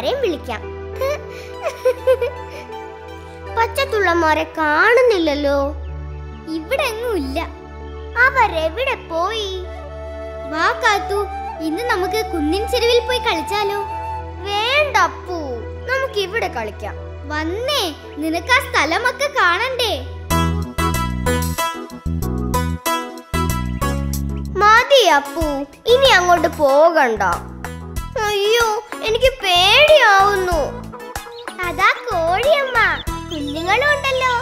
പച്ചത്തുള്ളമാരെയും വിളിക്കാം. പച്ചത്തുള്ളമാരെ കാണുന്നില്ലല്ലോ. ഇവിടെ ഒന്നുമില്ല അവരെവിടെ പോയി? വാ കാത്തു. ഇന്ന് നമുക്ക് കുന്നിൻ ചെരുവിൽ പോയി കളിച്ചാലോ? വേണ്ട അപ്പു. നമുക്ക് ഇവിടെ കളിക്കാം. വന്നേ നിനക്ക് ആ സ്ഥലമൊക്കെ കാണണ്ടേ? മതി അപ്പു. ഇനി അങ്ങോട്ട് പോകണ്ട. അയ്യോ എനിക്ക് പേടിയാവുന്നു. അതാ കോഴിയമ്മ. കുഞ്ഞുങ്ങളും ഉണ്ടല്ലോ.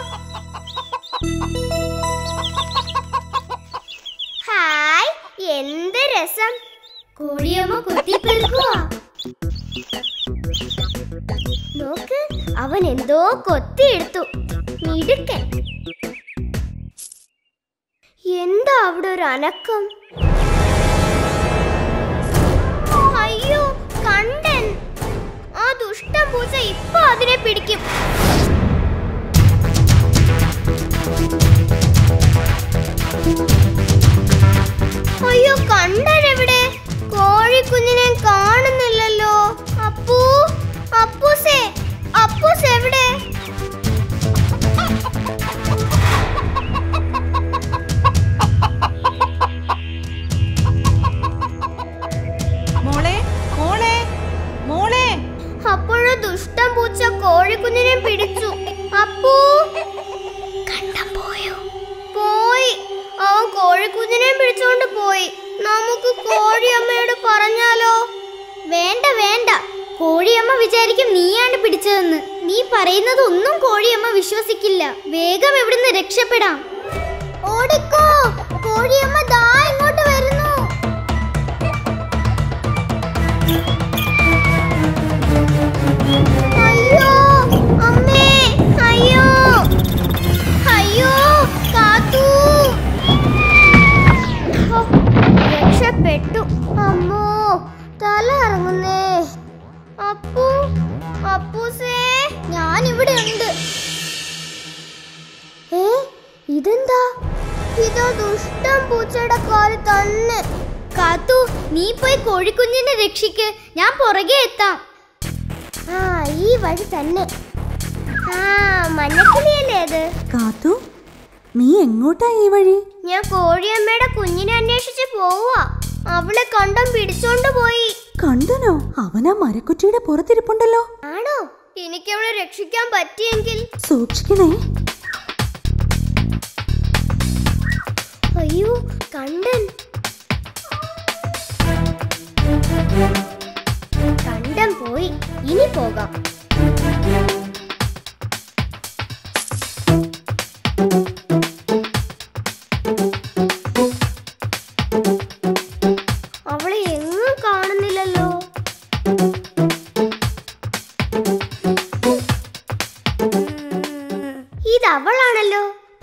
ഹായ് എന്ത് രസം. കോഴിയമ്മ കുത്തിപ്പിടിക്കുക നോക്ക് അവൻ എന്തോ കൊത്തിയെടുത്തു. മിടുക്കൻ. എന്താ അവിടെ ഒരു അനക്കം? ആ ദുഷ്ടം പൂച്ച ഇപ്പൊ അതിനെ പിടിക്കും. അയ്യോ കണ്ടൻ എവിടെ കോഴിക്കുഞ്ഞിനെ കാണുന്നില്ലല്ലോ. അപ്പൂ അപ്പൂസേ അപ്പൂസ് എവിടെ? ഒന്നും കോഴിയമ്മ വിശ്വസിക്കില്ല. വേഗം ഇവിടുന്ന് രക്ഷപ്പെടാം. ഓടിക്കോ. കോഴിയമ്മ ദാ ഇങ്ങോട്ട് അപ്പൂസേ ഞാൻ ഇവിടെ ഉണ്ട് ഏ ഇതെന്താ? ഇതോ ദുഷ്ടം പൂച്ചയുടെ കാൽ തന്നെ. കാത്തു നീ പോയി കോഴിക്കുഞ്ഞിനെ രക്ഷിക്ക്. ഞാൻ പുറകെ എത്താം. ആ ഈ വഴി തന്നെ. ആ മഞ്ഞക്കിളിയല്ലേ അത്? കാത്തു നീ എങ്ങോട്ടാ ഈ വഴി? ഞാൻ കോഴിയമ്മയുടെ കുഞ്ഞിനെ അന്വേഷിച്ച് പോവാ അവളെ കണ്ടം പിടിച്ചോണ്ട് പോയി. കണ്ടനോ? അവനാ മരക്കുറ്റിയുടെ പുറത്തിരിപ്പുണ്ടല്ലോ. ആണോ? എനിക്ക് അവളെ രക്ഷിക്കാൻ പറ്റിയെങ്കിൽ. സൂക്ഷിക്കണേ. അയ്യോ കണ്ടൻ. കണ്ടം പോയി. ഇനി പോകാം.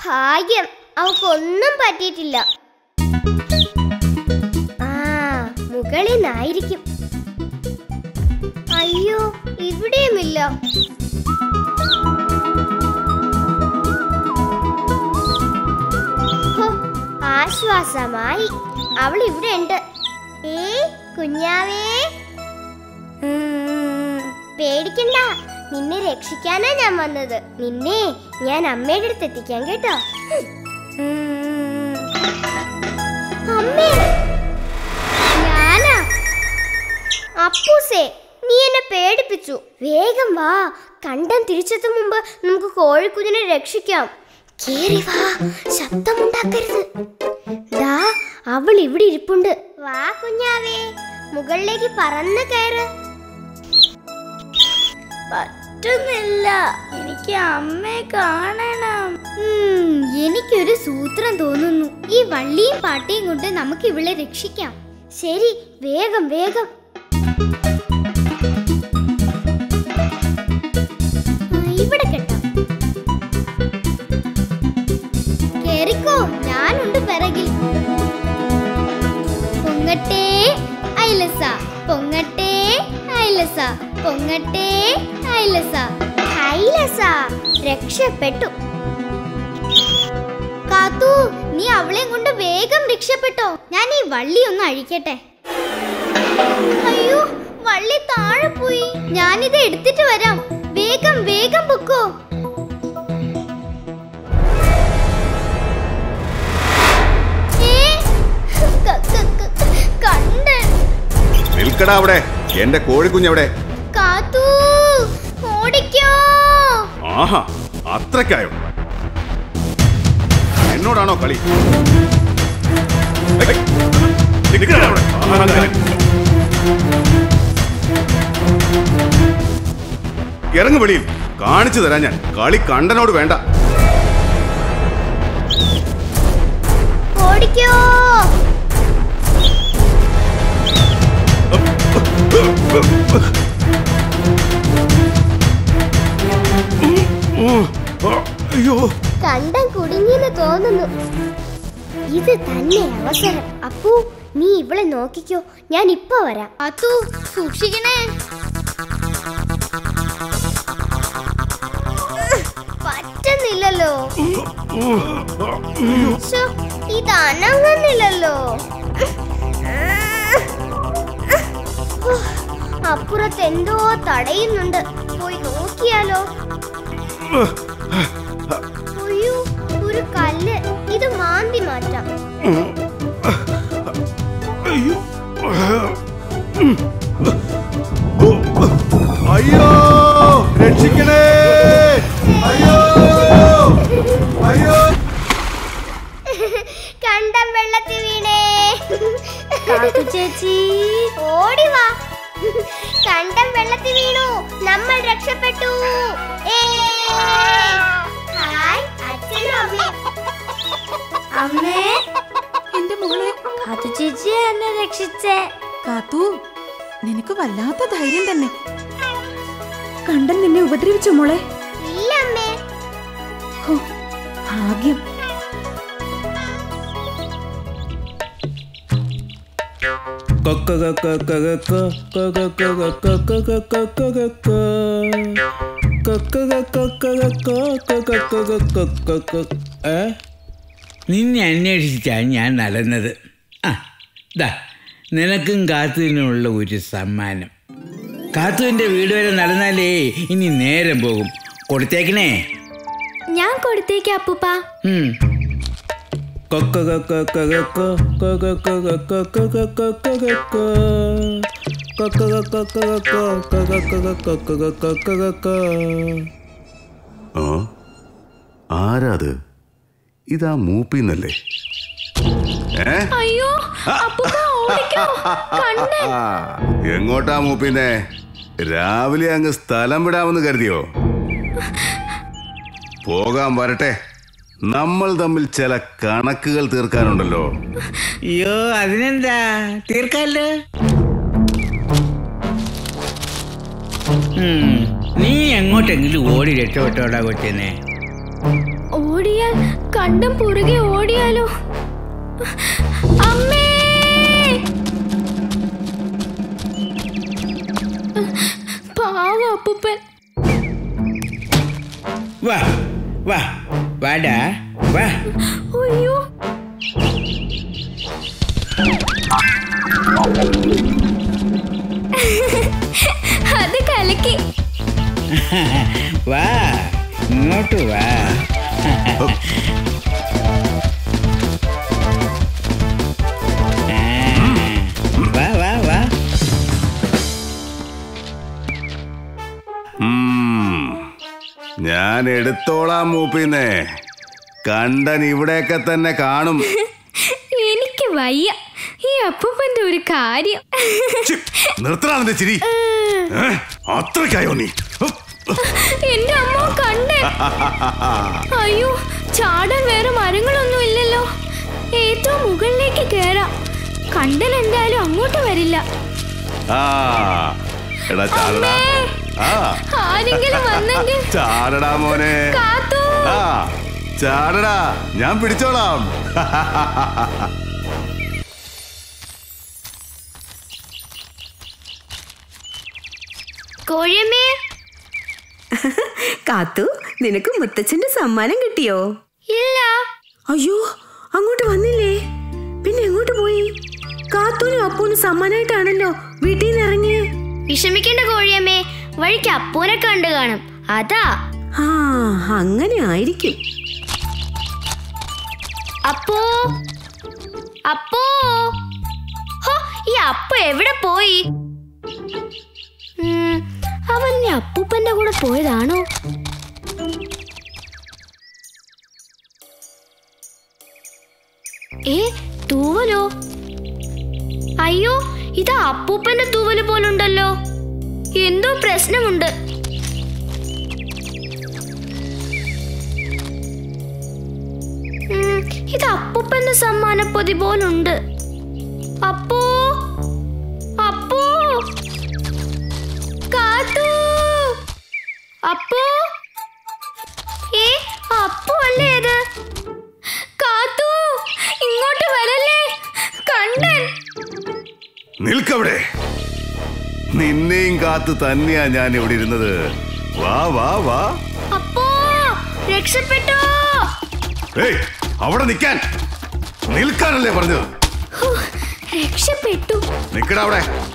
ഭാഗ്യം. അവക്കൊന്നും പറ്റിയിട്ടില്ല. ആ മുകളിൽ നിന്നായിരിക്കും അയ്യോ ഇവിടെയുമില്ല. ആശ്വാസമായി. അവൾ ഇവിടെ ഉണ്ട് ഏ കുഞ്ഞാവേ പേടിക്കണ്ട. നിന്നെ രക്ഷിക്കാനാ ഞാൻ വന്നത്. നിന്നെ ഞാൻ അമ്മയുടെ അടുത്ത് എത്തിക്കാൻ കേട്ടോ. അപ്പൂസേ നീ എന്നെ പേടിപ്പിച്ചു. വേഗം വാ. കണ്ടം തിരിച്ചെത്തും മുമ്പ് നമുക്ക് കോഴിക്കുഞ്ഞിനെ രക്ഷിക്കാം. കേറി വാ. ശബ്ദമുണ്ടാക്കരുത്. ദാ അവൾ ഇവിടെ ഇരിപ്പുണ്ട്. വാ കുഞ്ഞാവേ. മുകളിലേക്ക് പറന്ന് കയറ്. പറ്റുന്നില്ല. എനിക്ക് അമ്മയെ കാണണം. എനിക്കൊരു സൂത്രം തോന്നുന്നു. ഈ വള്ളിയും പാട്ടിയും കൊണ്ട് നമുക്ക് ഇവളെ രക്ഷിക്കാം. ശരി വേഗം വേഗം. പൊങ്ങട്ടേ ഐലസ. പൊങ്ങട്ടേ ഐലസ. പൊങ്ങട്ടെ ഐലസ കൈലസ രക്ഷപ്പെട്ടു. കാത്തു നീ അവളെയും കൊണ്ട് വേഗം രക്ഷപ്പെട്ടോ. ഞാൻ ഈ വള്ളി ഒന്ന് അഴിക്കട്ടെ. അയ്യോ വള്ളി താഴെ പോയി. ഞാനിത് എടുത്തിട്ട് വരാം. വേഗം വേഗം പൊക്കോ. നിൽക്കടാ അവിടെ. എന്റെ കോഴിക്കുഞ്ഞെവിടെ ആഹാ അത്രക്കായോ എന്നോടാണോ കളി. ഇറങ്ങു വെളിയിൽ. കാണിച്ചു തരാം ഞാൻ. കളി കണ്ടനോട് വേണ്ട. ഓടിക്കോ. അയ്യോ. കണ്ടം കുടുങ്ങിയെന്ന് തോന്നുന്നു. ഇത് തന്നെ അവസരം. അപ്പു നീ ഇവളെ നോക്കിക്കോ. ഞാൻ ഇപ്പൊ വരാം. അതു സൂക്ഷിക്കണേ. പറ്റുന്നില്ലല്ലോ. ഇത് അനങ്ങുന്നില്ലല്ലോ. അപ്പുറത്ത് എന്തോ തടയുന്നുണ്ട്. പോയി നോക്കിയാലോ. ഒരു കല്ല്. ഇത് മാന്തി മാറ്റാം. അയ്യോ. അയ്യോ രക്ഷിക്കണേ. അയ്യോ അയ്യോ. കണ്ടം വെള്ളത്തിൽ വീണേ. ചേച്ചി. ഓടി വാ. കണ്ടം വെള്ളത്തിൽ വീണു. നമ്മൾ രക്ഷപ്പെട്ടു. ഏയ്. അമ്മേ എന്റെ മോളെ കാത്തു ചേച്ചി എന്നെ രക്ഷിച്ചേ കാത്തു നിനക്ക് വല്ലാത്ത ധൈര്യം തന്നെ കണ്ടൻ നിന്നെ ഉപദ്രവിച്ചു മോളെ ഇല്ല അമ്മേ കൊക്ക കൊക്ക ഏ? നിന്നെ അന്വേഷിച്ചാണ് ഞാൻ നടന്നത് ആ ദാ നിനക്കും കാത്തുവിനുമുള്ള ഒരു സമ്മാനം കാത്തുവിന്റെ വീട് വരെ നടന്നാലേ ഇനി നേരം പോകും കൊടുത്തേക്കണേ ഞാൻ കൊടുത്തേക്ക് അപ്പൂപ്പ കൊക്കോ കൊക്കോ കൊക്കോ കൊക്കോ കൊക്കോ കൊക്കോ കൊക്കോ കൊക്കോ കൊക്ക ആരാത് ഇതാ മൂപ്പിന്നല്ലേ. അയ്യോ എങ്ങോട്ടാ മൂപ്പിന്നെ? രാവിലെ അങ്ങ് സ്ഥലം വിടാമെന്ന് കരുതിയോ? പോകാൻ വരട്ടെ. നമ്മൾ തമ്മിൽ ചില കണക്കുകൾ തീർക്കാനുണ്ടല്ലോ. അയ്യോ അതിനെന്താ? തീർക്കല്ലേ. നീ എങ്ങോട്ടെങ്കിലും ഓടി രക്ഷപ്പെട്ടോടാ കൊച്ചനെ ഓടിയാൽ കണ്ടം പുറകെ ഓടിയാലോ? അമ്മേ! പാവ അപ്പൂപ്പൻ. വാ വാ വാടാ വാ. അയ്യോ. അത് കലക്കി വാ ഇങ്ങോട്ട് വാ. വാ വാ വാ. ഞാൻ എടുത്തോളാം മൂപ്പിന്നെ കണ്ടൻ ഇവിടെയൊക്കെ തന്നെ കാണും. എനിക്ക് വയ്യ. ഈ അപ്പൂപ്പന്റെ ഒരു കാര്യം. നിന്റെ ചിരി? അത്രയ്ക്കായോ നീ? എന്റെ അമ്മ കണ്ടേ അയ്യോ ചാടാൻ വേറെ മരങ്ങളൊന്നും ഇല്ലല്ലോ. ഏറ്റവും മുകളിലേക്ക് കേറാം. കണ്ടൻ എന്തായാലും അങ്ങോട്ട് വരില്ല. ആരെങ്കിലും വന്നെങ്കിൽ ചാടടാ മോനെ. കാത്തു. ആ ചാടടാ. ഞാൻ പിടിച്ചോളാം. കോഴിയമ്മേ കാത്തു നിനക്ക് മുത്തച്ഛന്റെ സമ്മാനം കിട്ടിയോ? ഇല്ല. അയ്യോ അങ്ങോട്ട് വന്നില്ലേ? പിന്നെ എങ്ങോട്ട് പോയി? കാത്തൂനും അപ്പൂനും സമ്മാനമായിട്ടാണല്ലോ വീട്ടിൽ നിന്ന് ഇറങ്ങിയേ. വിഷമിക്കേണ്ട കോഴിയമ്മേ വഴിക്ക് അപ്പൂനെ കണ്ടു കാണും. അതാ. ആ അങ്ങനെ ആയിരിക്കും. അപ്പോ. അപ്പോ. ഹോ, ഈ അപ്പ എവിടെ പോയി? ഉം, അവൻ ഇനി അപ്പൂപ്പന്റെ കൂടെ പോയതാണോ? ഏ തൂവലോ? അയ്യോ ഇത് അപ്പൂപ്പന്റെ തൂവൽ പോലുണ്ടല്ലോ. എന്തോ പ്രശ്നമുണ്ട്. ഇത് അപ്പൂപ്പന്റെ സമ്മാനപ്പൊതി പോലുണ്ട്. അപ്പോ അപ്പോ? ഏ അപ്പു അല്ലേ ഇത്? കാത്തു ഇങ്ങോട്ട് വരല്ലേ? കണ്ടൻ നിൽക്കവിടെ. നിന്നെയും കാത്തു തന്നെയാ ഞാൻ ഇവിടെ ഇരുന്നത്. വാ വാ വാ. അപ്പോ രക്ഷപ്പെട്ടോ? ഏയ് അവിടെ നിൽക്കാൻ. നിൽക്കാനല്ലേ പറഞ്ഞത്. രക്ഷപ്പെട്ടു. നിക്കടാ അവിടെ.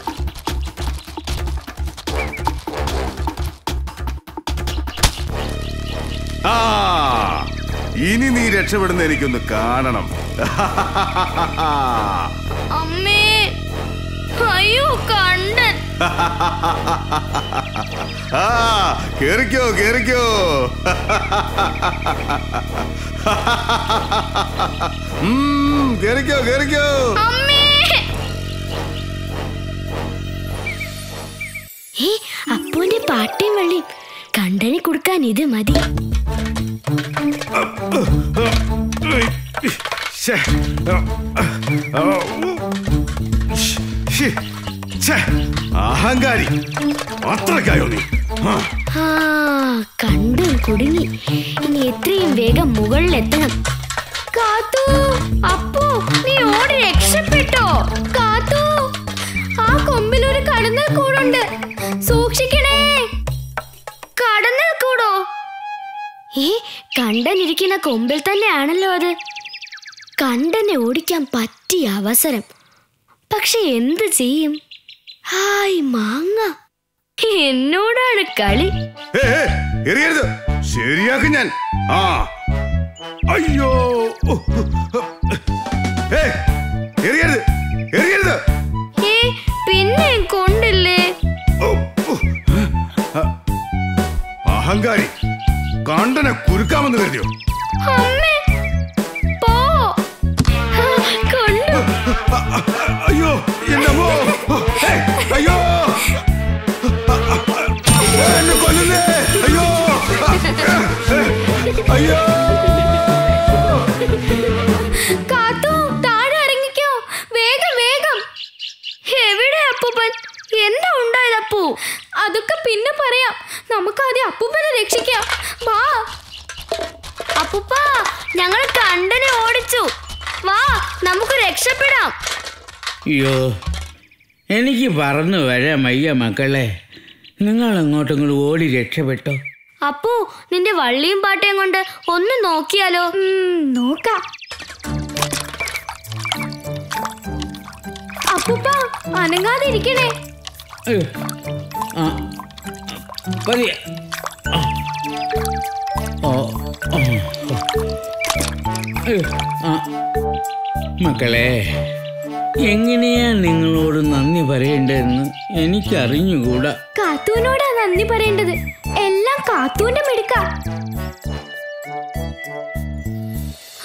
ഇനി നീ രക്ഷപ്പെടുന്ന എനിക്കൊന്ന് കാണണം. അമ്മേ അയ്യോ കണ്ടൻ. ആ കേറിക്കോ കേറിക്കോ. കേറിക്കോ കേറിക്കോ. അപ്പൂന്റെ പാട്ടിയും വള്ളിയും കണ്ടനെ കൊടുക്കാൻ ഇത് മതി. അഹങ്കാരി. അത്രക്കായോ നീ? കണ്ടു കുടുങ്ങി. ഇനി എത്രയും വേഗം മുകളിലെത്തണം. കാത്തു അപ്പു നീ ഓടി രക്ഷപ്പെട്ടോ? കാത്തു ആ കൊമ്പിലൊരു കടന്നൽ കൂടുണ്ട്. സൂക്ഷിക്കണേ ഏ കണ്ടനിരിക്കുന്ന കൊമ്പിൽ തന്നെയാണല്ലോ അത്. കണ്ടനെ ഓടിക്കാൻ പറ്റിയ അവസരം. പക്ഷെ എന്ത് ചെയ്യും? ഹായ് മാങ്ങ. എന്നോടാണ് കളി. എറിയരുത്. ശരിയാക്കും ഞാൻ. ആ. അയ്യോ. ഏ എറിയരുത്. എറിയരുത്. ഏ പിന്നെ കൊണ്ടില്ലേ. അഹങ്കാരി. കണ്ടനെ കുരുക്കാമെന്ന് കരുതിയോ? അയ്യോ അമ്മോ. അയ്യോ. എന്നെ കൊല്ലുന്നേ. അയ്യോ. അയ്യോ. കാത്തു താഴെ ഇറങ്ങിക്കോ. വേഗം വേഗം. എവിടെ അപ്പൂപ്പൻ? എന്താ ഉണ്ടായത് അപ്പു? അതൊക്കെ പിന്നെ പറയാം. നമുക്ക് ആദ്യം അപ്പൂപ്പനെ രക്ഷിക്കാം. വാ. അപ്പൂപ്പ ഞങ്ങൾ കണ്ടനെ ഓടിച്ചു. വാ നമുക്ക് രക്ഷപ്പെടാം. അയ്യോ എനിക്ക് പറന്നു വരാം അയ്യ മക്കളെ. നിങ്ങൾ അങ്ങോട്ടും ഇങ്ങോട്ട് ഓടി രക്ഷപ്പെട്ടോ. അപ്പു നിന്റെ വള്ളിയും പാട്ടയും കൊണ്ട് ഒന്ന് നോക്കിയാലോ? നോക്കാം. അപ്പൂപ്പ അനങ്ങാതെ ഇരിക്കണേ അയ്യോ പതിയെ. മക്കളെ എങ്ങനെയാ നിങ്ങളോട് നന്ദി പറയേണ്ടതെന്ന് എനിക്കറിഞ്ഞുകൂടാ കാത്തൂനോടാ നന്ദി പറയേണ്ടത് എല്ലാം കാത്തൂന്റെ മിടുക്ക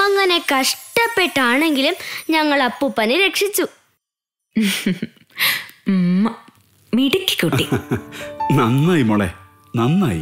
അങ്ങനെ കഷ്ടപ്പെട്ടാണെങ്കിലും ഞങ്ങൾ അപ്പൂപ്പനെ രക്ഷിച്ചു. മിടുക്കി കുട്ടി നന്നായി മോളെ നന്നായി.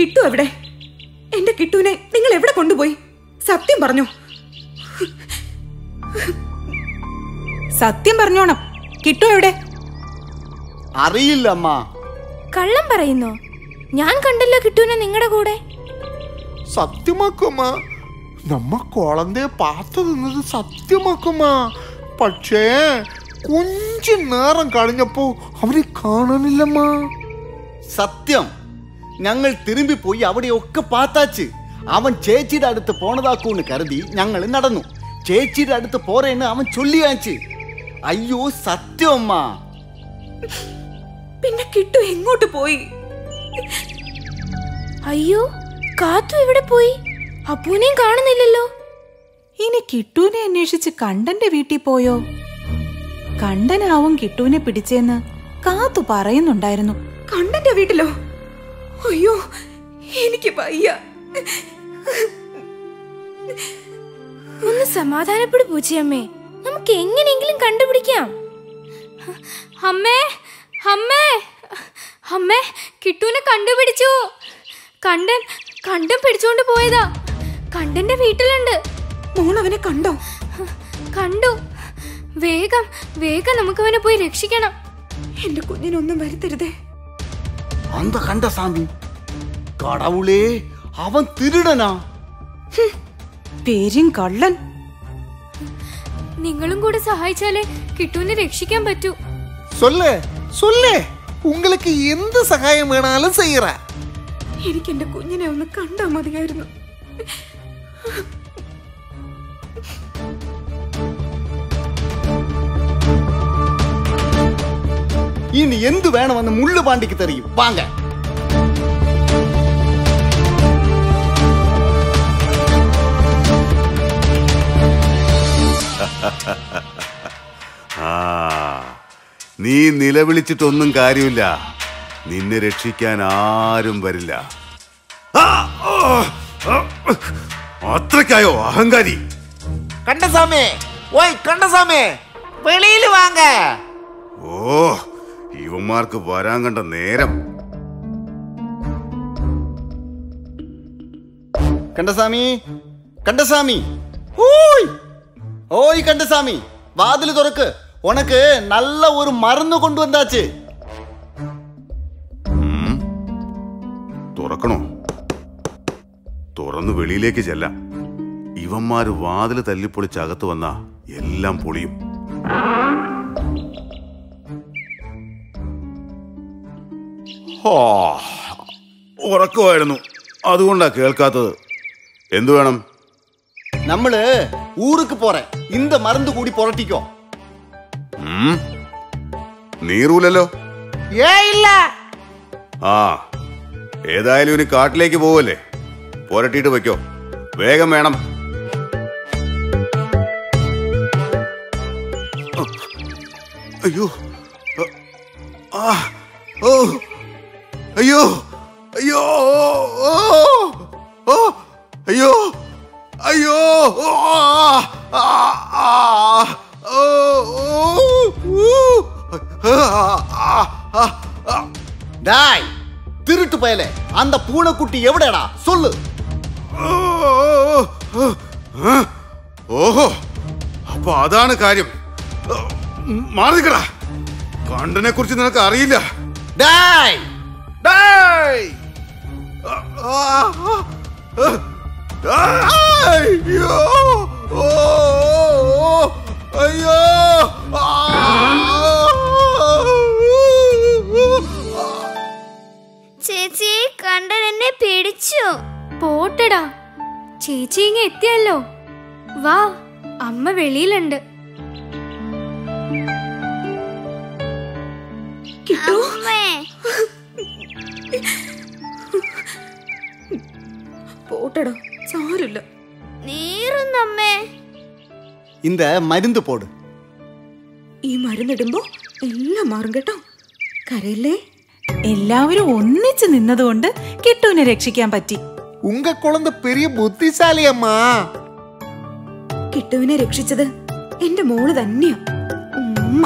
എവിടെ? എന്റെ കിട്ടുവിനെ നിങ്ങൾ എവിടെ കൊണ്ടുപോയി? സത്യം പറഞ്ഞു? സത്യം പറഞ്ഞോണം. കിട്ടു എവിടെ? അറിയില്ല അമ്മ കള്ളം പറയുന്നു? ഞാൻ കണ്ടല്ലോ കിട്ടുവിനെ നിങ്ങളുടെ കൂടെ. സത്യമാക്കുമ്മ നമ്മ കുളന്തയെ പാത്തു നിന്നത് സത്യമാക്കുമ്മ പക്ഷേ കൊഞ്ചു നേരം കഴിഞ്ഞപ്പോ അവരെ കാണാനില്ലമ്മ. സത്യം. ഞങ്ങൾ തിരുമ്പിപ്പോയി അവിടെയൊക്കെ പാത്താച്ച്. അവൻ ചേച്ചിയുടെ അടുത്ത് പോണതാക്കൂന്ന് കരുതി ഞങ്ങൾ നടന്നു. ചേച്ചിയുടെ അടുത്ത് പോറേന്ന് അവൻ ചൊല്ലിയാച്ച്. അയ്യോ സത്യം അമ്മ. പിന്നെ കിട്ടു എങ്ങോട്ട് പോയി? അയ്യോ കാത്തു എവിടെ പോയി? അപ്പൂനെയും കാണുന്നില്ലല്ലോ. ഇനി കിട്ടുവിനെ അന്വേഷിച്ച് കണ്ടന്റെ വീട്ടിൽ പോയോ? കണ്ടനാവും കിട്ടുവിനെ പിടിച്ചെന്ന് കാത്തു പറയുന്നുണ്ടായിരുന്നു. കണ്ടന്റെ വീട്ടിലോ? അയ്യോ എനിക്ക് വയ്യ. ഒന്ന് സമാധാനപ്പെട് പൂച്ചയമ്മേ. നമുക്ക് എങ്ങനെയെങ്കിലും കണ്ടുപിടിക്കാം. അമ്മേ അമ്മേ അമ്മേ കിട്ടൂനെ കണ്ടുപിടിച്ചു. കണ്ടൻ കണ്ടൻ പിടിച്ചോണ്ട് പോയതാ. കണ്ടന്റെ വീട്ടിലുണ്ട്. മോളവനെ കണ്ടോ? കണ്ടു. വേഗം വേഗം നമുക്ക് അവനെ പോയി രക്ഷിക്കണം. എന്റെ കുഞ്ഞിനൊന്നും വരുത്തരുതേ. അന്ത കണ്ട സാമി കടവുളേ അവൻ തിരുടനാ പേരും കള്ളൻ നിങ്ങളും കൂടെ സഹായിച്ചാലേ കിട്ടൂനെ രക്ഷിക്കാൻ പറ്റൂ சொல்லு சொல்லு உங்களுக்கு எந்த சகாயம் வேணாலும் செய்யறேன் എനിക്ക് എന്റെ കുഞ്ഞിനെ ഒന്ന് കണ്ടാ മതിയായിരുന്നു ഇനി എന്ത് വേണമെന്ന് മുള്ളു പാണ്ടിക്ക് തെറിയും. വാങ്ങ. നീ നിലവിളിച്ചിട്ടൊന്നും കാര്യമില്ല. നിന്നെ രക്ഷിക്കാൻ ആരും വരില്ല. അത്രക്കായോ അഹങ്കാരി? കണ്ട സാമേ ഓയ് കണ്ട സാമേ വെളിയിൽ വാങ്ങ. ഓ ഇവന്മാർക്ക് വരാൻ കണ്ട നേരം. കണ്ടസ്വാമി കണ്ടസ്വാമി. ഓയ് ഓയ് കണ്ടസ്വാമി വാതിൽ തുറക്ക്. ഉനക്ക് നല്ല ഒരു മരുന്ന് കൊണ്ടുവന്നാച്ച്. തുറക്കണോ? തുറന്ന് വെളിയിലേക്ക് ചെല്ലാം. ഇവന്മാര് വാതിൽ തല്ലിപ്പൊളിച്ച് അകത്ത് വന്നാ എല്ലാം പൊളിയും. ഉറക്കമായിരുന്നു. അതുകൊണ്ടാ കേൾക്കാത്തത്. എന്തു വേണം? നമ്മൾ ഊറുക്ക് പോറേ ഇന്ത മറന്നു കൂടി പുറട്ടിക്കോ. നീറൂലല്ലോ? ഏ ഇല്ല. ആ ഏതായാലും ഇനി കാട്ടിലേക്ക് പോവല്ലേ? പുരട്ടിയിട്ട് വെക്കോ. വേഗം വേണം. അയ്യോ. ആ ഓ. അയ്യോ അയ്യോ അയ്യോ അയ്യോ டாய் திருட்டு பயல அந்த പൂണക്കുട്ടി எவடடா சொல்லு ഓഹോ അപ്പൊ അതാണ് കാര്യം. മാറിക്കടാ കണ്ടനെ കുറിച്ച് നിനക്ക് അറിയില്ല. ഡായ് ആ, Uh, uh, അയ്യോ ഓ, oh, oh. ആ, ചേച്ചി കണ്ടൻ എന്നെ പിടിച്ചു. പോട്ടടാ. ചേച്ചി ഇങ്ങ എത്തിയല്ലോ. വാ അമ്മ വെളിയിലുണ്ട്. കിട്ടു? പോട്ടടോ സാരില്ല നീറുന്നമ്മേ இந்த மருந்து போடு ഈ മരുന്നിടുമ്പോ എല്ലാം മാറും കേട്ടോ കരയില്ലേ എല്ലാവരും ഒന്നിച്ച് നിന്നതുകൊണ്ട് കിട്ടുവിനെ രക്ഷിക്കാൻ പറ്റി உங்க குழந்தை பெரிய புத்திசாலி அம்மா കിട്ടുവിനെ രക്ഷിച്ചത് എന്റെ മോള് തന്നെയാ ഉമ്മ